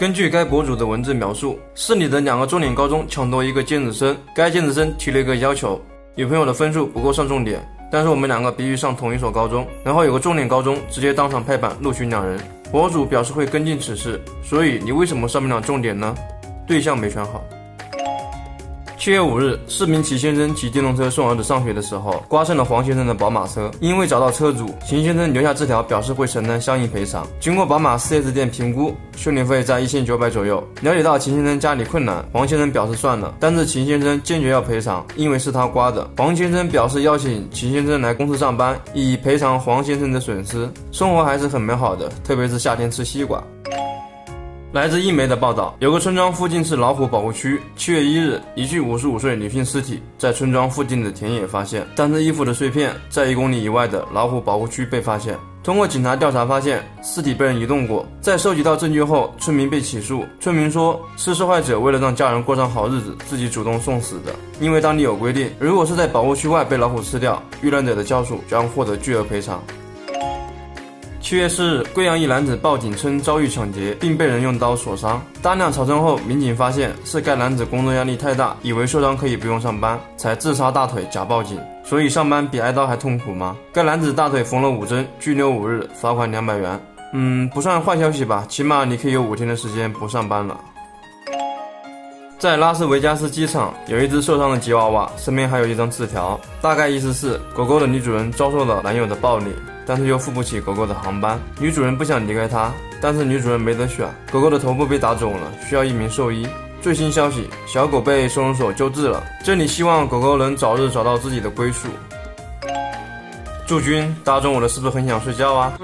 根据该博主的文字描述，市里的两个重点高中抢夺一个尖子生，该尖子生提了一个要求：女朋友的分数不够上重点，但是我们两个必须上同一所高中。然后有个重点高中直接当场拍板录取两人。博主表示会跟进此事，所以你为什么上不了重点呢？对象没选好。七月五日，市民齐先生骑电动车送儿子上学的时候，刮蹭了黄先生的宝马车。因为找到车主，秦先生留下字条，表示会承担相应赔偿。经过宝马 4S 店评估，修理费在一千九百左右。了解到秦先生家里困难，黄先生表示算了，但是秦先生坚决要赔偿，因为是他刮的。黄先生表示邀请秦先生来公司上班，以赔偿黄先生的损失。生活还是很美好的，特别是夏天吃西瓜。来自一媒的报道，有个村庄附近是老虎保护区。七月一日，一具五十五岁女性尸体在村庄附近的田野发现，但是衣服的碎片在一公里以外的老虎保护区被发现。通过警察调查发现，尸体被人移动过。在收集到证据后，村民被起诉。村民说，是受害者为了让家人过上好日子，自己主动送死的。因为当地有规定，如果是在保护区外被老虎吃掉，遇难者的家属将获得巨额赔偿。七月四日，贵阳一男子报警称遭遇抢劫，并被人用刀所伤。大量查证后，民警发现是该男子工作压力太大，以为受伤可以不用上班，才自杀大腿假报警。所以上班比挨刀还痛苦吗？该男子大腿缝了五针，拘留五日，罚款两百元。嗯，不算坏消息吧，起码你可以有五天的时间不上班了。在拉斯维加斯机场，有一只受伤的吉娃娃，身边还有一张字条，大概意思是狗狗的女主人遭受了男友的暴力，但是又付不起狗狗的航班，女主人不想离开它，但是女主人没得选，狗狗的头部被打肿了，需要一名兽医。最新消息，小狗被收容所救治了，这里希望狗狗能早日找到自己的归宿。驻军，大中午的是不是很想睡觉啊？